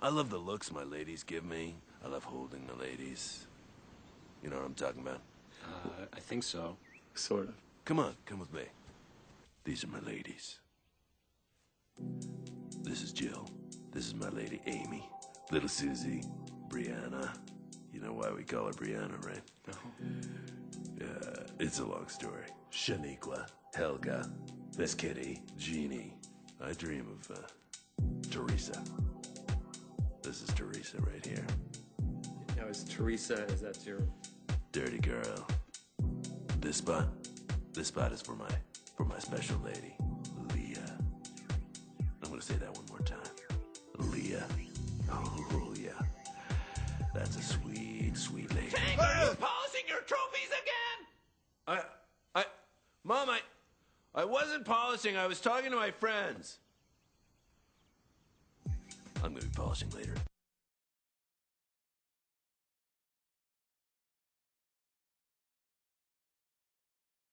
I love the looks my ladies give me. I love holding the ladies. You know what I'm talking about? Uh, I think so. Sort of. Come on, come with me. These are my ladies. This is Jill. This is my lady Amy. Little Susie. Brianna. You know why we call her Brianna, right? No. Yeah, it's a long story. Shaniqua, Helga, Miss Kitty, Jeannie. I dream of uh, Teresa. This is Teresa right here. Now, is Teresa, is that your. Dirty girl. This spot, this spot is for my for my special lady, Leah. I'm gonna say that one more time. Leah. Oh yeah. That's a sweet, sweet lady. Tank, are you polishing your trophies again? I I Mom, I I wasn't polishing, I was talking to my friends. I'm gonna be polishing later.